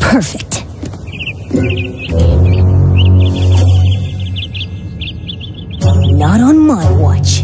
Perfect. Not on my watch.